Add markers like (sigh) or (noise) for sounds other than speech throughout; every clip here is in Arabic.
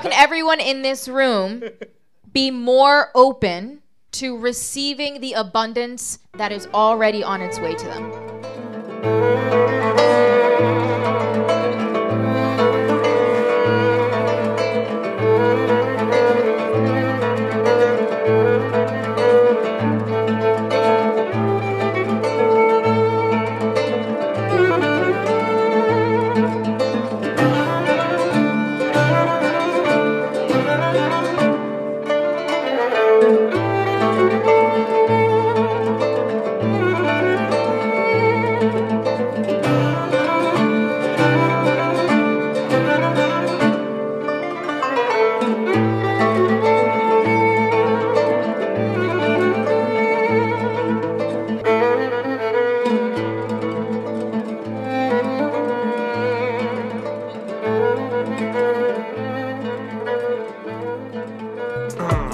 can everyone in this room (laughs) be more open to receiving the abundance that is already on its way to them?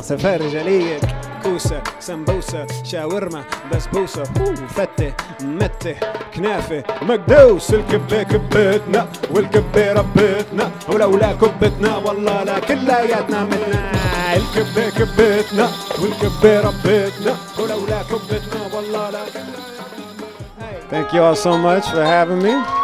سفارج عليك كوسة سمبوسة شاورما بسبوسة فتة متة كنافة مقدوس. الكبة كبتنا والكبة ربتنا ولولا كبتنا والله لا كلياتنا منا. الكبة كبتنا والكبة ربتنا ولولا كبتنا والله لا Thank you all so much for having me.